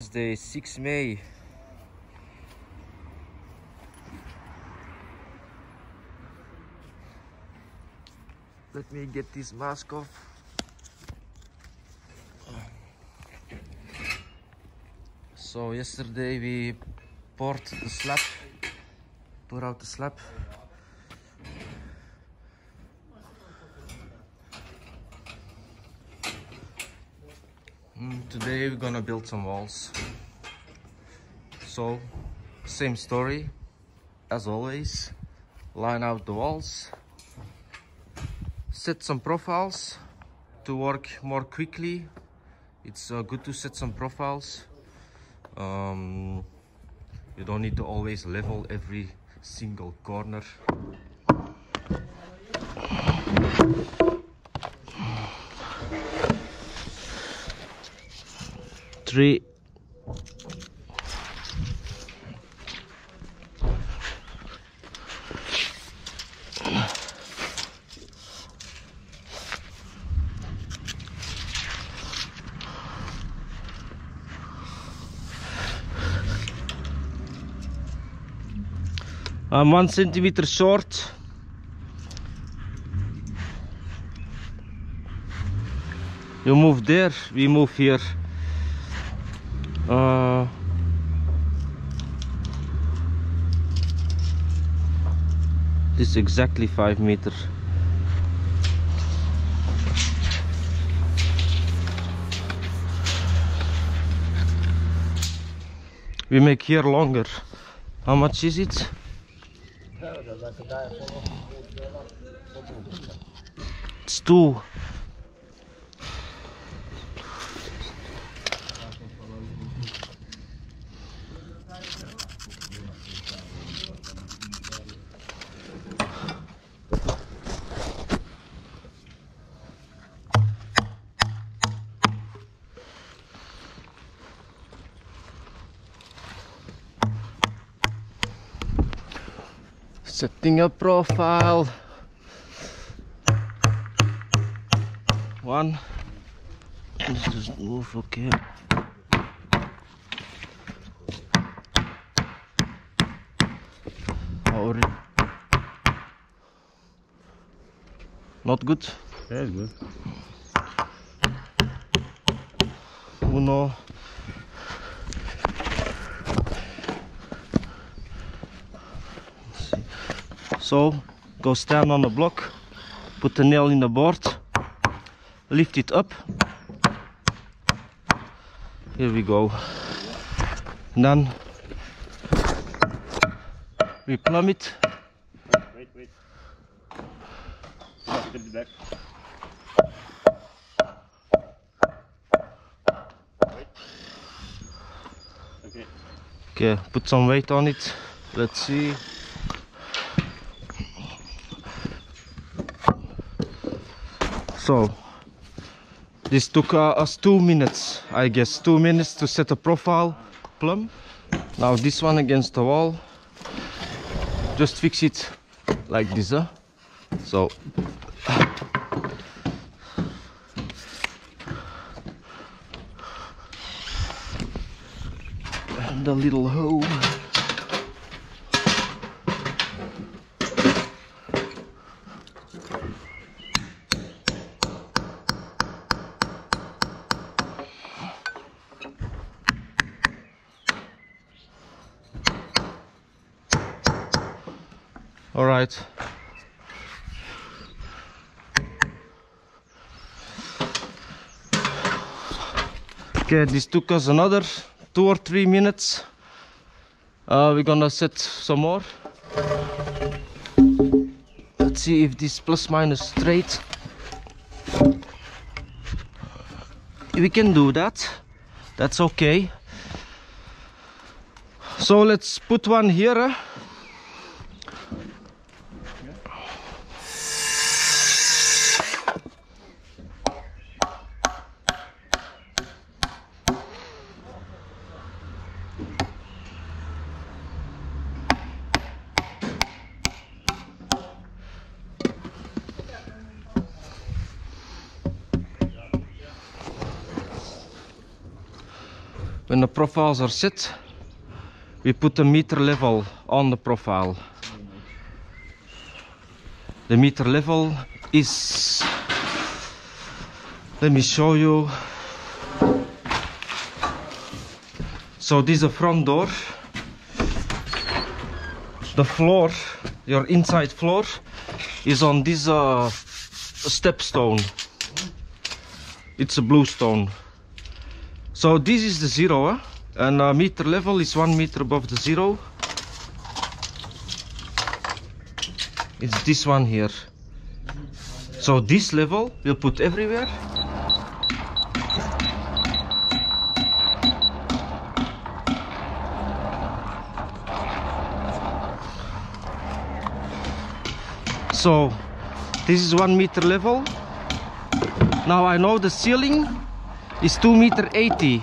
Wednesday, 6 May. Let me get this mask off. So yesterday we poured the slab, pour out the slab. Today we're gonna build some walls. So, same story as always. Line out the walls, set some profiles to work more quickly. It's uh, good to set some profiles. Um, you don't need to always level every single corner. Three. I'm one centimeter short. You move there, we move here. Uh, this is exactly five meters. We make here longer. How much is it? It's two. Setting a profile. One. Let's just move, okay. Or not good. That's good. Uno. Let's see. So go stand on the block, put the nail in the board, lift it up. Here we go. And then we plumb it. Wait, wait. Yeah, get it back. Wait. Okay. Okay, put some weight on it. Let's see. So, this took uh, us two minutes, I guess, two minutes to set a profile plumb. Now this one against the wall. Just fix it like this, huh? So. And a little hole. Okay, this took us another two or three minutes. Uh, we're gonna set some more. Let's see if this plus minus straight. We can do that. That's okay. So let's put one here. When the profiles are set, we put a meter level on the profile. The meter level is, let me show you. So this is the front door. The floor, your inside floor, is on this uh, step stone. It's a blue stone. So this is the zero, eh? and uh, meter level is one meter above the zero. It's this one here. So this level we'll put everywhere. So this is one meter level. Now I know the ceiling is 2 meter 80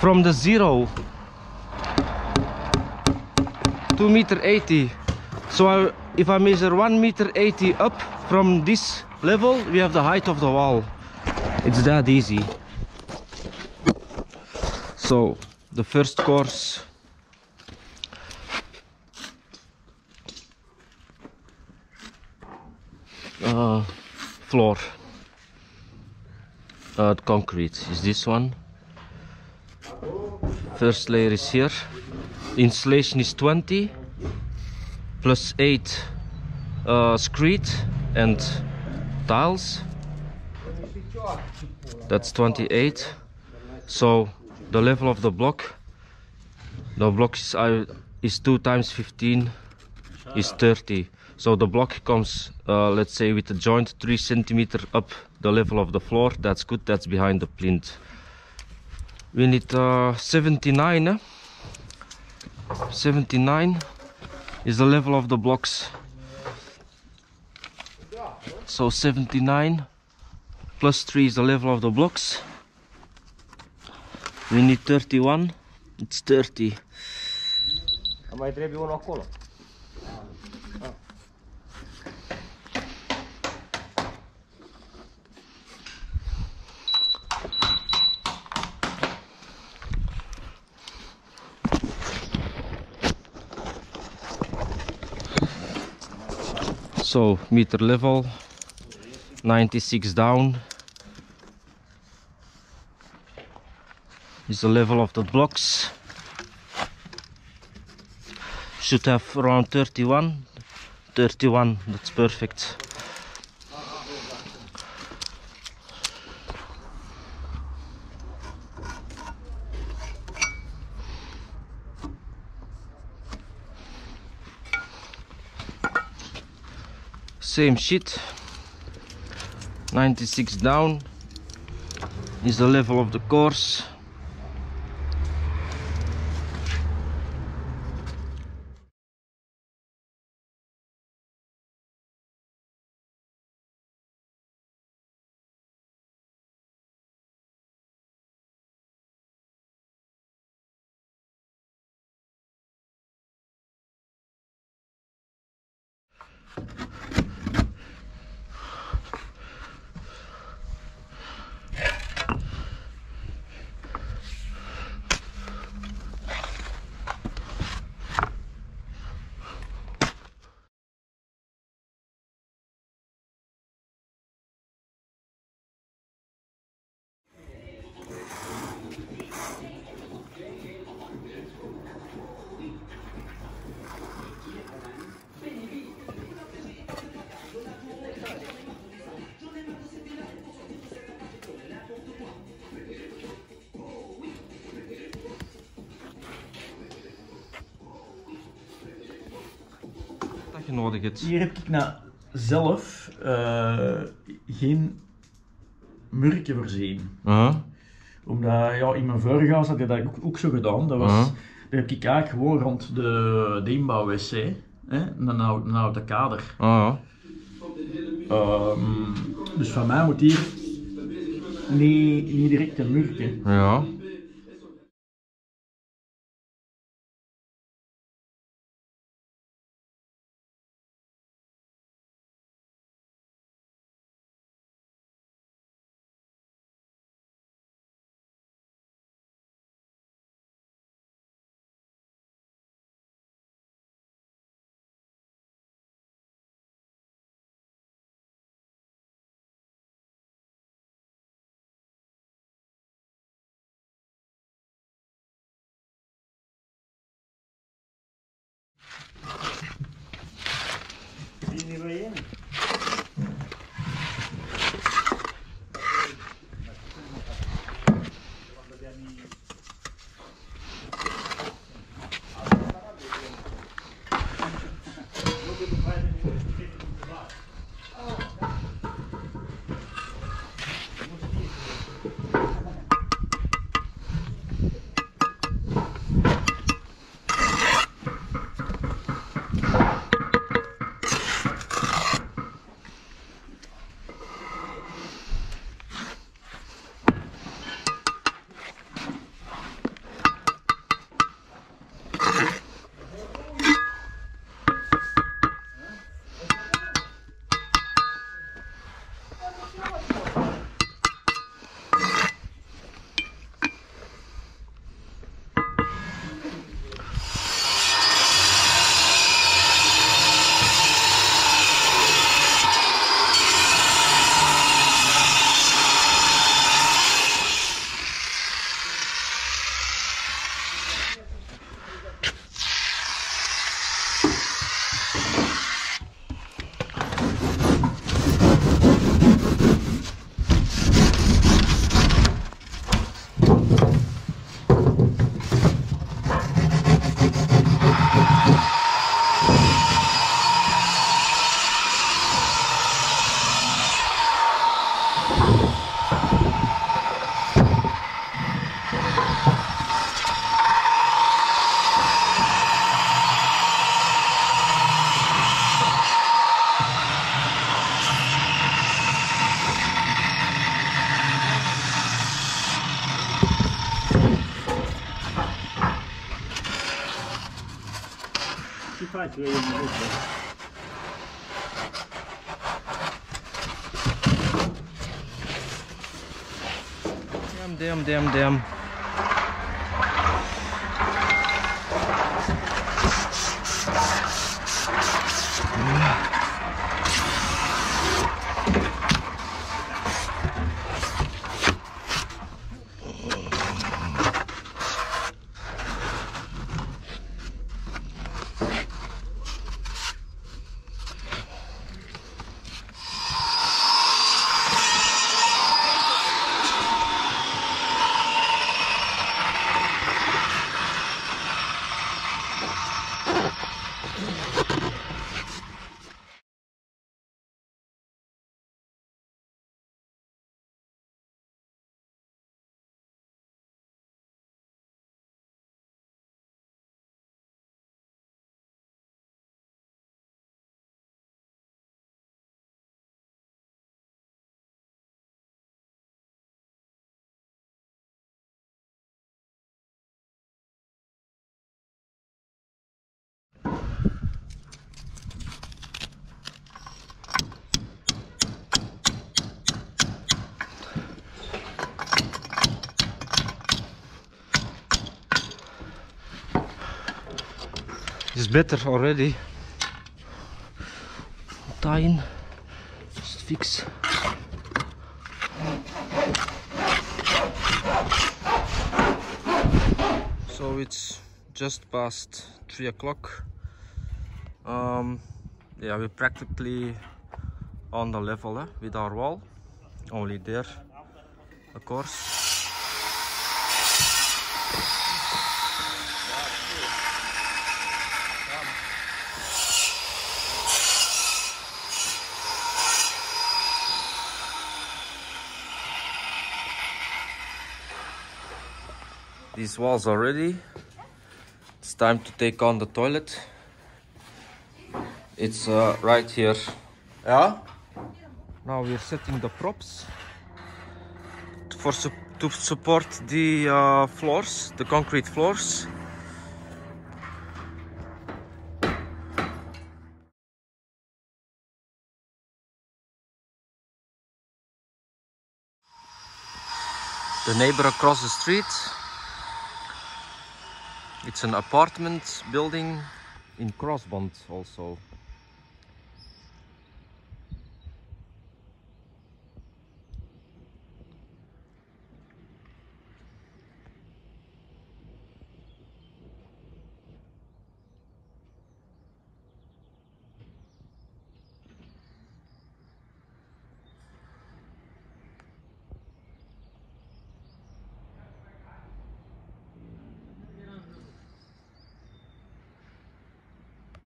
from the zero. 2 meter 80 so I, if I measure 1 meter 80 up from this level we have the height of the wall. It's that easy. So the first course. Uh, floor uh, concrete. Is this one? First layer is here. Insulation is 20 plus 8 uh, screed and tiles. That's 28 so the level of the block the block is, uh, is 2 times 15 is 30 so the block comes uh, let's say with a joint 3 centimeter up the level of the floor. That's good. That's behind the plinth we need uh, 79 eh? 79 is the level of the blocks. So 79 plus 3 is the level of the blocks. We need 31 it's 30 Mai trebuie unul acolo. So meter level 96 down. Is the level of the blocks. Should have around 31 31 that's perfect same shit. 96 down is the level of the course je nodig hebt Hier heb ik nou zelf eh, geen murken voorzien. uh Omdat ja, in mijn vorige huis had ik dat ook, ook zo gedaan. Dat was, Ja. Daar heb ik eigenlijk gewoon rond de, de inbouw-wc, oude, een oude kader. Ehm, dus van mij moet hier niet, niet direct een murken. ja use it. Damn, damn, damn, damn. It's better already. Tying. Just fix. So it's just past three o'clock. Um, yeah, we're practically on the level eh, with our wall. Only there, of course. These walls are ready. It's time to take on the toilet. It's uh, right here. Yeah? Now we're setting the props for su to support the uh, floors, the concrete floors. The neighbor across the street it's an apartment building in Crossbond also.